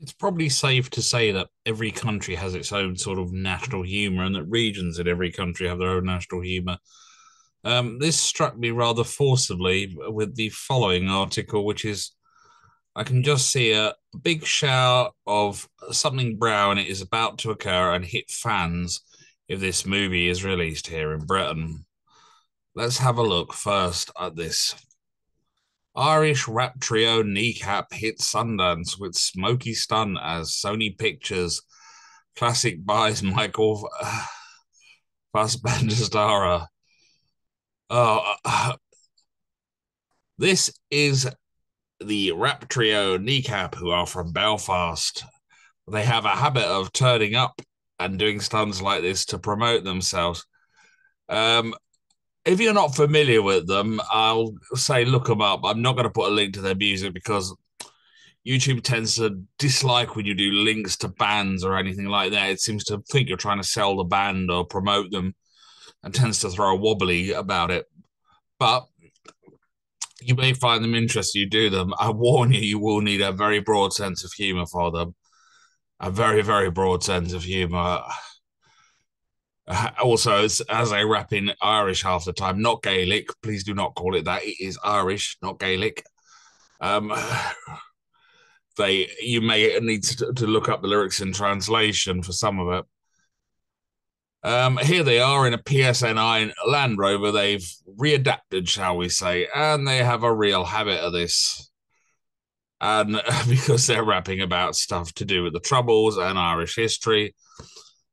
It's probably safe to say that every country has its own sort of national humour and that regions in every country have their own national humour. Um, this struck me rather forcibly with the following article, which is I can just see a big shower of something brown is about to occur and hit fans if this movie is released here in Britain. Let's have a look first at this. Irish rap trio Kneecap hit Sundance with Smoky Stunt as Sony Pictures classic buys Michael Fassbender star. Oh, uh, this is the rap trio Kneecap, who are from Belfast. They have a habit of turning up and doing stunts like this to promote themselves. Um, if you're not familiar with them, I'll say look them up. I'm not going to put a link to their music because YouTube tends to dislike when you do links to bands or anything like that. It seems to think you're trying to sell the band or promote them and tends to throw a wobbly about it. But you may find them interesting. You do them. I warn you, you will need a very broad sense of humor for them. A very, very broad sense of humor. Also, as, as I rap in Irish half the time, not Gaelic. Please do not call it that. It is Irish, not Gaelic. Um, they you may need to, to look up the lyrics in translation for some of it. Um, here they are in a PSNI Land Rover. They've readapted, shall we say, and they have a real habit of this. And because they're rapping about stuff to do with the Troubles and Irish history,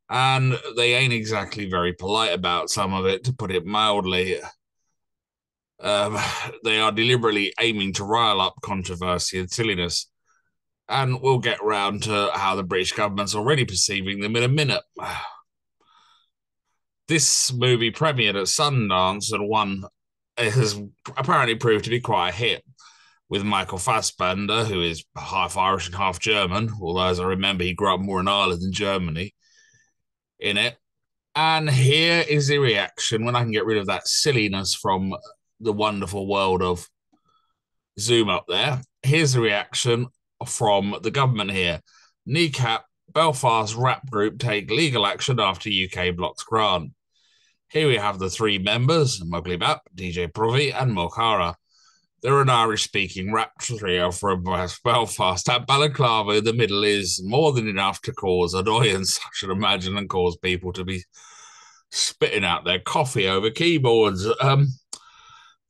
and they ain't exactly very polite about some of it, to put it mildly. Um, they are deliberately aiming to rile up controversy and silliness. And we'll get round to how the British government's already perceiving them in a minute. This movie premiered at Sundance and won. Has apparently proved to be quite a hit with Michael Fassbender, who is half Irish and half German, although as I remember, he grew up more in Ireland than Germany in it. And here is the reaction when I can get rid of that silliness from the wonderful world of Zoom up there. Here's the reaction from the government here. Kneecap Belfast rap group take legal action after UK blocks grant. Here we have the three members, Móglaí Bap, DJ Próvaí, and Mo Chara. They're an Irish speaking rap trio from Belfast. At Balaclava in the middle is more than enough to cause annoyance, I should imagine, and cause people to be spitting out their coffee over keyboards. Um,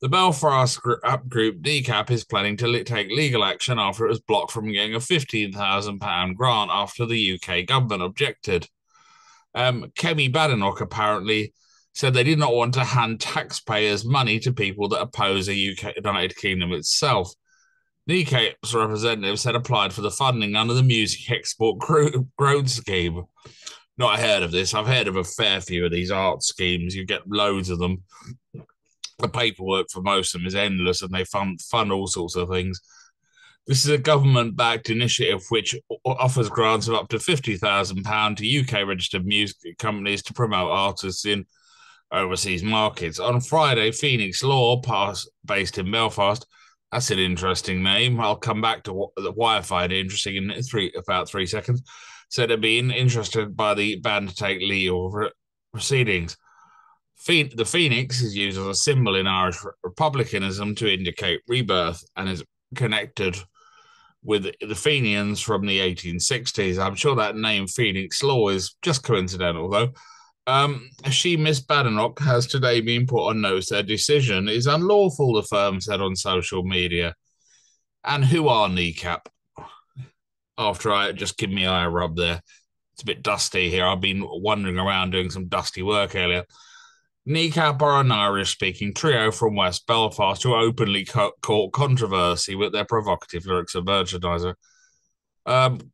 the Belfast rap group Kneecap is planning to take legal action after it was blocked from getting a £15,000 grant after the UK government objected. Um, Kemi Badenoch apparently said they did not want to hand taxpayers' money to people that oppose the UK United Kingdom itself. Kneecap's representative said applied for the funding under the Music Export Growth Scheme. Not heard of this. I've heard of a fair few of these art schemes. You get loads of them. The paperwork for most of them is endless, and they fund fund all sorts of things. This is a government-backed initiative which offers grants of up to fifty thousand pound to UK registered music companies to promote artists in overseas markets. On Friday, Phoenix Law, pass, based in Belfast, that's an interesting name. I'll come back to why I find it interesting in three about three seconds. Said they're being interested by the ban to take legal proceedings. The phoenix is used as a symbol in Irish republicanism to indicate rebirth and is connected with the Fenians from the 1860s. I'm sure that name Phoenix Law is just coincidental, though. Um, she, Miss Badenoch, has today been put on notice their decision is unlawful, the firm said on social media. And who are Kneecap? After I just give me eye rub there. It's a bit dusty here. I've been wandering around doing some dusty work earlier. Kneecap are an Irish speaking trio from West Belfast who openly co- caught controversy with their provocative lyrics and merchandiser. Um,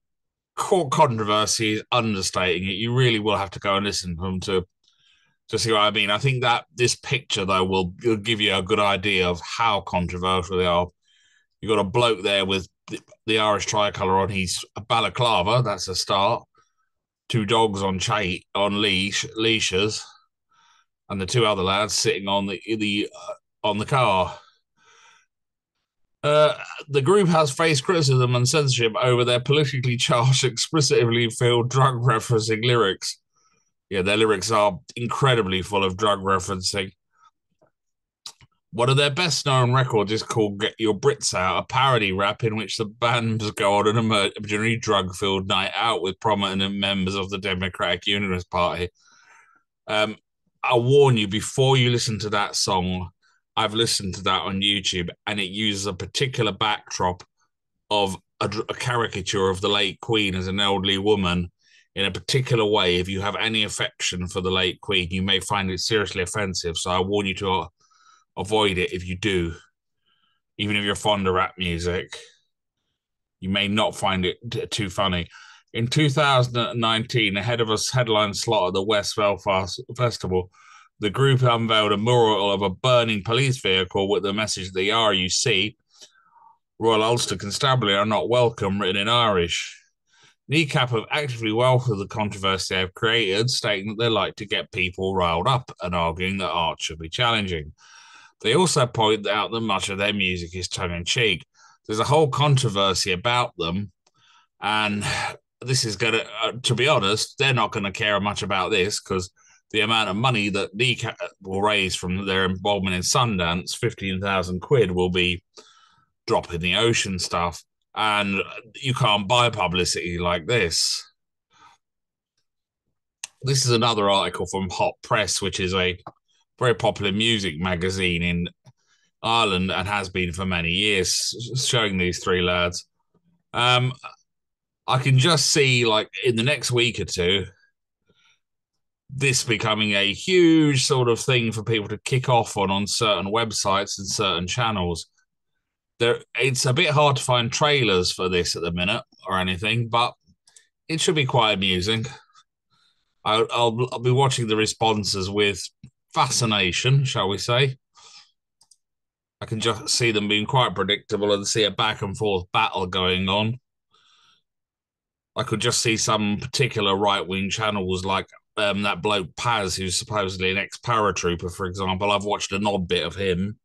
court controversy is understating it. You really will have to go and listen to them to to see what I mean. I think that this picture though will, will give you a good idea of how controversial they are. You've got a bloke there with the, the Irish tricolour on He's a balaclava. That's a start. Two dogs on cha- on leash leashes, and the two other lads sitting on the the uh, on the car. Uh, the group has faced criticism and censorship over their politically charged, explicitly filled drug referencing lyrics. Yeah, their lyrics are incredibly full of drug referencing. One of their best known records is called Get Your Brits Out, a parody rap in which the bands go on an imaginary drug filled night out with prominent members of the Democratic Unionist Party. Um, I warn you before you listen to that song, I've listened to that on YouTube and it uses a particular backdrop of a, a caricature of the late Queen as an elderly woman in a particular way. If you have any affection for the late Queen, you may find it seriously offensive. So I warn you to uh, avoid it if you do. Even if you're fond of rap music, you may not find it t- too funny. In 2019, ahead of a headline slot at the West Belfast Festival, the group unveiled a mural of a burning police vehicle with the message the RUC, Royal Ulster Constabulary, are not welcome, written in Irish. Kneecap have actively welcomed the controversy they've created, stating that they like to get people riled up and arguing that art should be challenging. They also point out that much of their music is tongue in cheek. There's a whole controversy about them, and this is going to, uh, to be honest, they're not going to care much about this because the amount of money that Kneecap will raise from their involvement in Sundance, 15,000 quid, will be drop in the ocean stuff and you can't buy publicity like this. This is another article from Hot Press, which is a very popular music magazine in Ireland and has been for many years, showing these three lads. Um, I can just see, like, in the next week or two, this becoming a huge sort of thing for people to kick off on on certain websites and certain channels there it's a bit hard to find trailers for this at the minute or anything, but it should be quite amusing. I'll, I'll, I'll be watching the responses with fascination, shall we say. I can just see them being quite predictable and see a back and forth battle going on. I could just see some particular right wing channels like um, that bloke Paz, who's supposedly an ex paratrooper, for example. I've watched an odd bit of him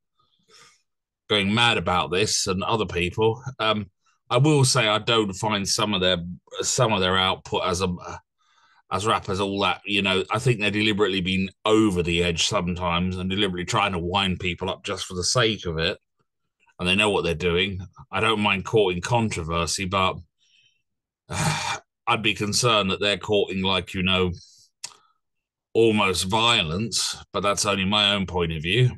going mad about this and other people. Um, I will say I don't find some of their some of their output as a as rappers all that you know. I think they're deliberately being over the edge sometimes and deliberately trying to wind people up just for the sake of it, and they know what they're doing. I don't mind courting controversy, but uh, I'd be concerned that they're courting like you know almost violence. But that's only my own point of view.